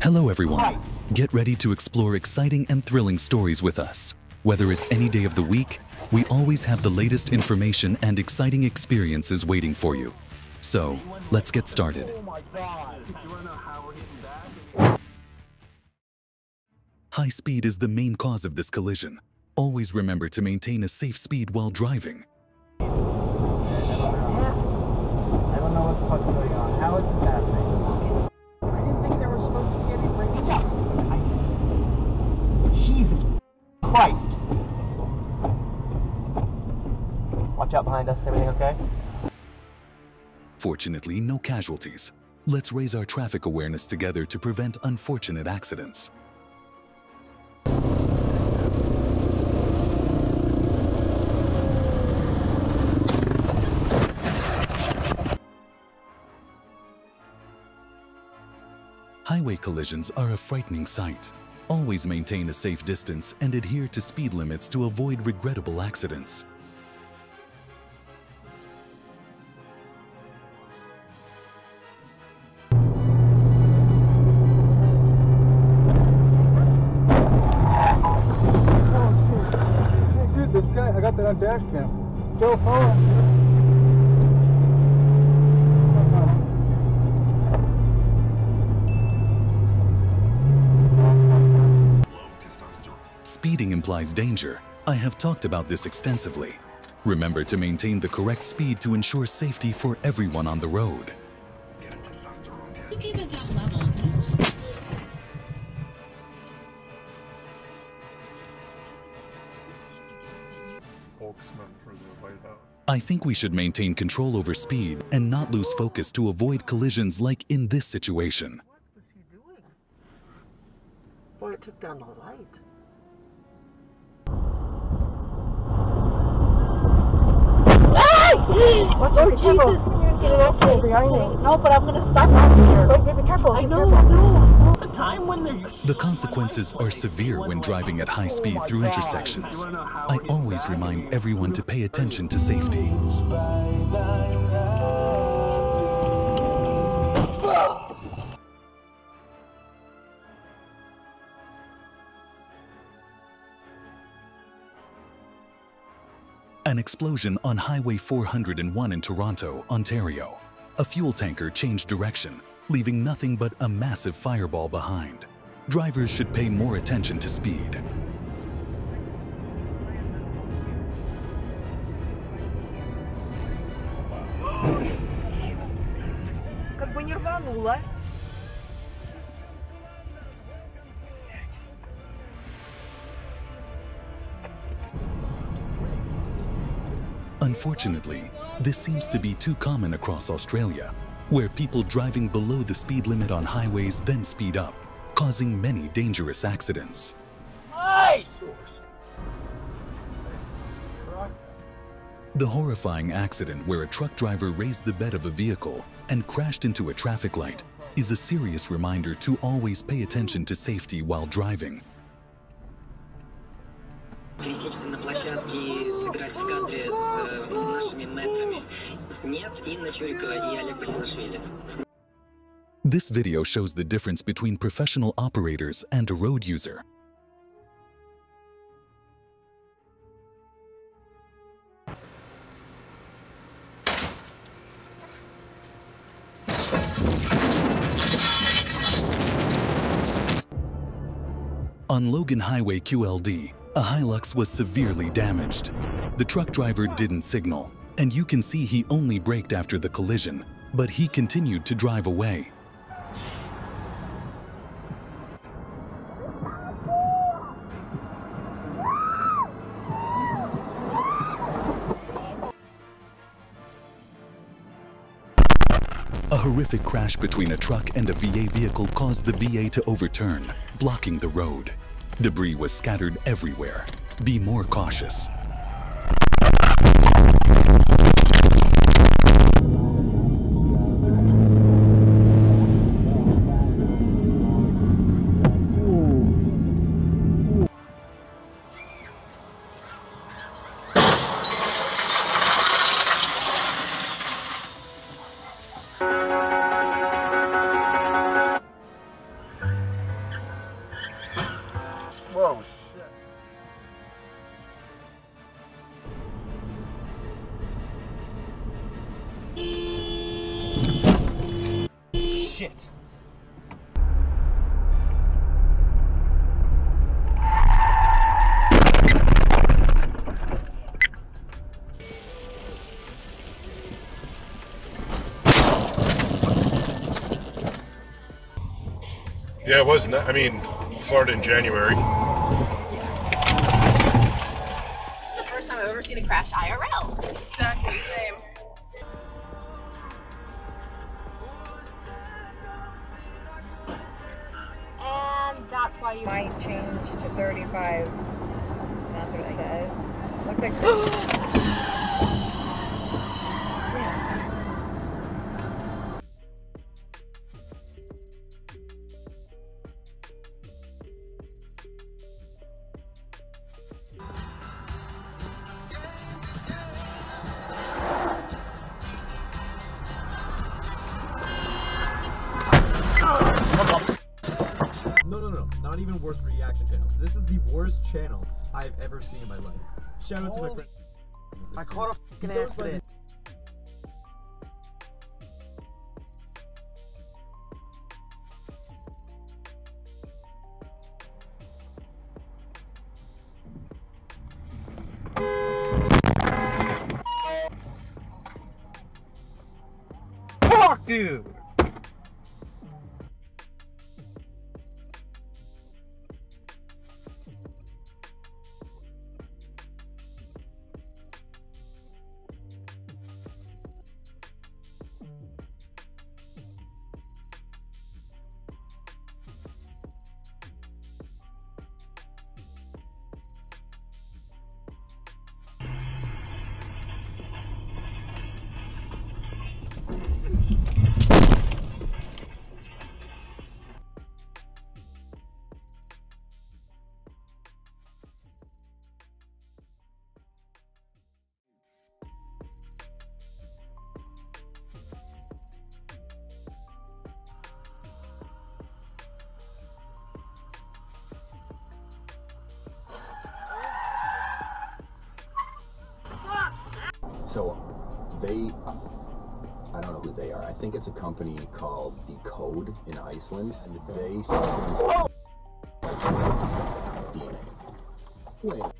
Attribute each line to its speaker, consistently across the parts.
Speaker 1: Hello, everyone. Get ready to explore exciting and thrilling stories with us. Whether it's any day of the week, we always have the latest information and exciting experiences waiting for you. So, let's get started. High speed is the main cause of this collision. Always remember to maintain a safe speed while driving. Fortunately, no casualties. Let's raise our traffic awareness together to prevent unfortunate accidents. Highway collisions are a frightening sight. Always maintain a safe distance and adhere to speed limits to avoid regrettable accidents.
Speaker 2: Joe, follow.
Speaker 1: Speeding implies danger. I have talked about this extensively. Remember to maintain the correct speed to ensure safety for everyone on the road. I think we should maintain control over speed and not lose focus to avoid collisions like in this situation.
Speaker 3: What was he doing? Boy, it took down the light.
Speaker 4: What's oh, Jesus. Get an accident behind. No, but I'm going to stop out here. Wait, be careful. I know, no.
Speaker 3: The
Speaker 1: consequences are severe when driving at high speed through intersections. I always remind everyone to pay attention to safety. An explosion on Highway 401 in Toronto, Ontario. A fuel tanker changed direction, leaving nothing but a massive fireball behind. Drivers should pay more attention to speed.
Speaker 4: Как бы не рвануло.
Speaker 1: Unfortunately, this seems to be too common across Australia, where people driving below the speed limit on highways then speed up, causing many dangerous accidents. The horrifying accident where a truck driver raised the bed of a vehicle and crashed into a traffic light is a serious reminder to always pay attention to safety while driving
Speaker 5: пересечься на площадке и сыграть в кадре с э, нашими нетрами. Нет, Инна Чурикова и Олег Басилашвили.
Speaker 1: This video shows the difference between professional operators and a road user. On Logan Highway QLD, a Hilux was severely damaged. The truck driver didn't signal, and you can see he only braked after the collision, but he continued to drive away. A horrific crash between a truck and a VA vehicle caused the VA to overturn, blocking the road. Debris was scattered everywhere. Be more cautious.
Speaker 3: Shit.
Speaker 6: Yeah, it wasn't. I mean, Florida in January.
Speaker 7: the first time I've ever seen a crash IRL.
Speaker 8: Might change to 35. That's what it says. Looks like.
Speaker 9: No, no, no, not even worst reaction channel. This is the worst channel I've ever seen in my life. Shout out to my friend.
Speaker 3: I caught a fucking accident. Fuck, dude.
Speaker 10: So they, I don't know who they are. I think it's a company called Decode in Iceland, and they oh! sell DNA. Wait.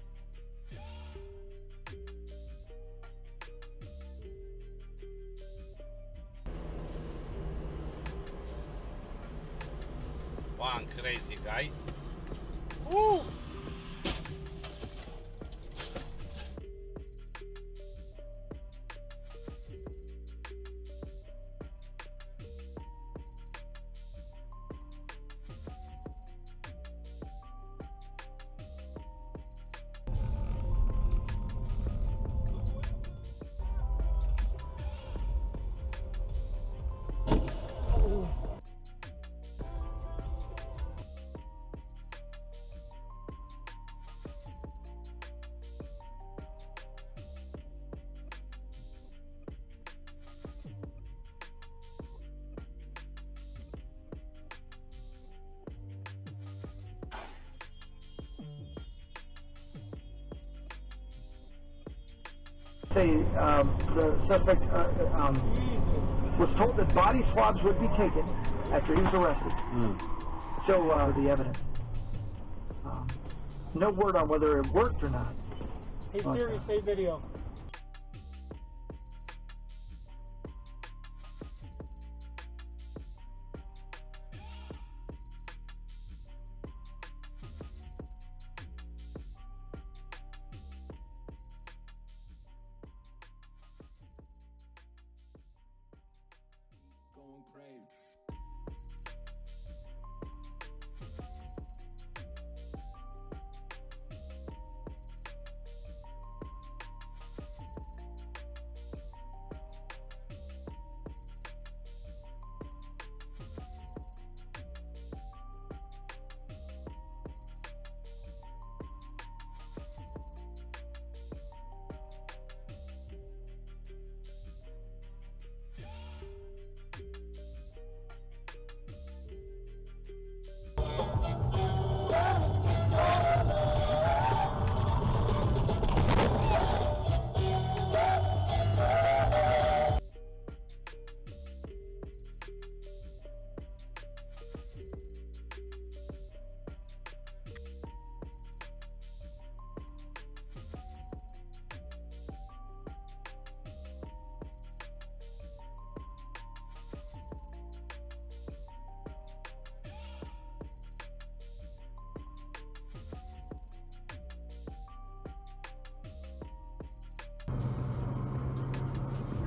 Speaker 3: Say, um, the suspect uh, um, was told that body swabs would be taken after he was arrested. So uh, the evidence. Um, no word on whether it worked or not.
Speaker 2: Hey
Speaker 3: But,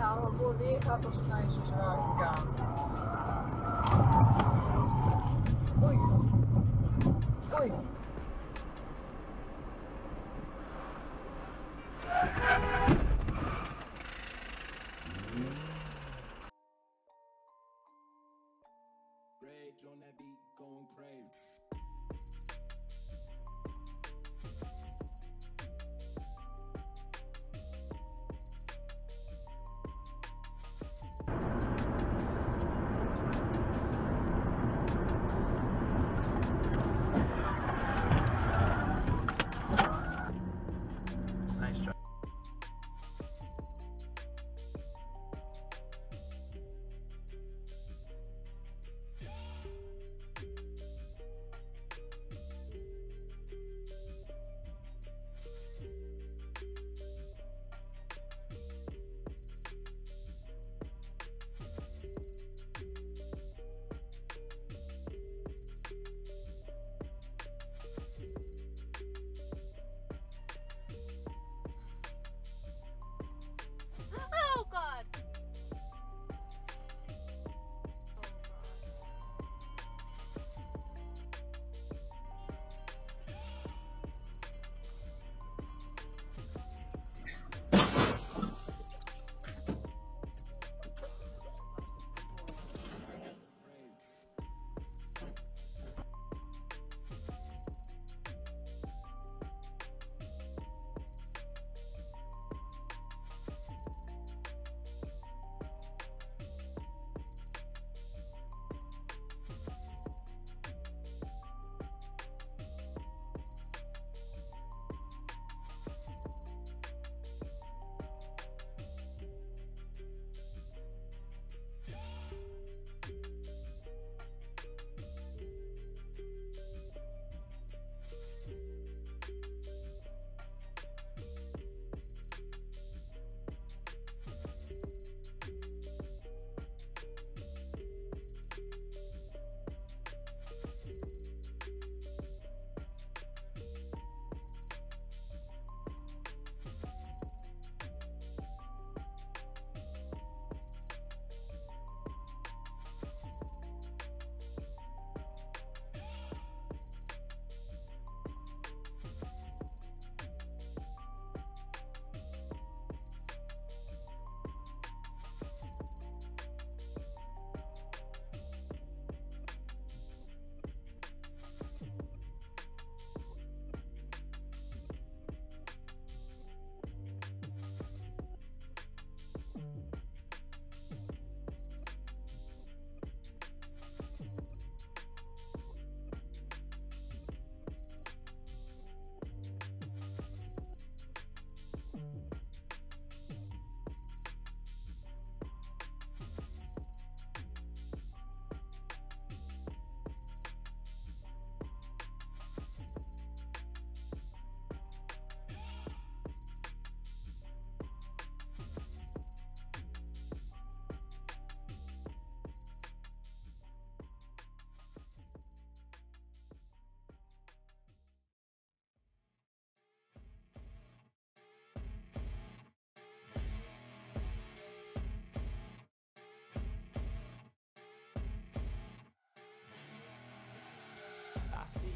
Speaker 3: gaan
Speaker 2: we voor weer gaat als we naar zwaar gegaan. Oei. Oei.
Speaker 11: Rage on that beat, going.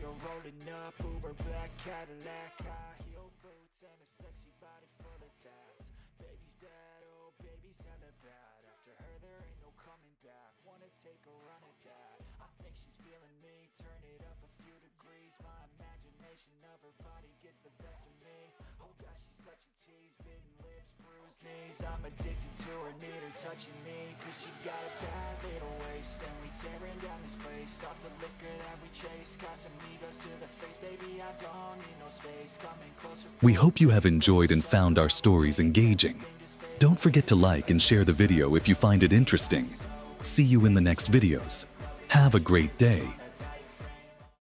Speaker 12: I rolling up, Uber black Cadillac, high heel boots and a sexy body full of tats. Baby's bad, oh baby's hella bad. After her there ain't no coming back. Wanna take a run at that? I think she's feeling me. Turn it up a few degrees. My imagination of her body gets the best of me. Knees. I'm addicted to her, need her touching me. Cause she got a bad little waist. And we tearing down this place. Off the liquor that we chase. Casamigos to the face, baby. I don't need no space. Coming closer.
Speaker 1: We hope you have enjoyed and found our stories engaging. Don't forget to like and share the video if you find it interesting. See you in the next videos. Have a great day